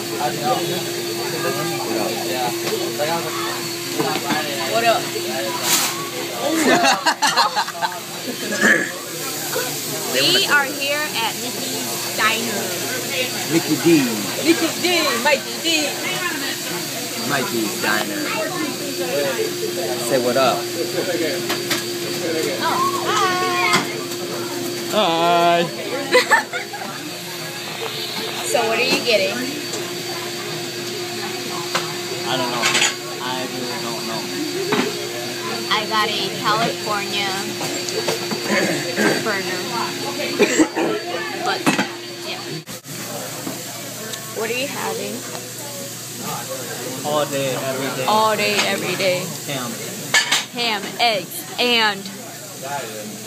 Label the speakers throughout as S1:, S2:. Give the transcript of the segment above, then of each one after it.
S1: What up? we are here at Mickey's Diner.
S2: Mickey D.
S1: Nikki D, Mikey D.
S2: Mikey's Diner. Say what up.
S1: Oh, hi.
S2: Hi.
S1: So what are you getting?
S2: I don't know. I really don't know.
S1: I got a California burger. But yeah. What are you having?
S2: All day, every day.
S1: All day, every day.
S2: Ham.
S1: Ham, eggs, and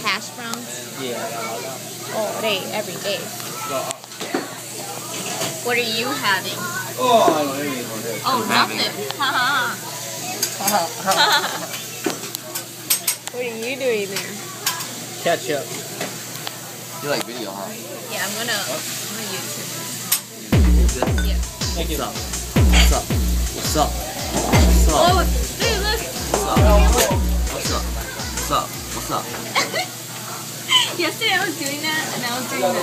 S1: hash browns.
S2: Yeah.
S1: All day, every day. What are you having?
S2: Oh, I don't know.
S1: Oh, nothing. Haha. what are you doing there?
S2: Ketchup.
S3: You like video, huh?
S1: Yeah, I'm gonna, I'm gonna use it. Yeah.
S2: Thank you.
S3: What's up? What's up? What's up?
S1: Oh, dude, look.
S3: What's up? What's up? What's up?
S1: Yesterday I was doing that, and I was doing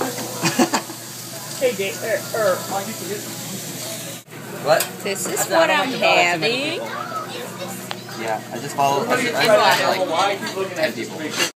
S1: this.
S2: Hey, Dave. Er, er.
S3: What?
S1: This is what I'm having.
S3: Yeah, I just follow. I, I,
S1: And
S3: I,
S1: what?
S3: like ten people.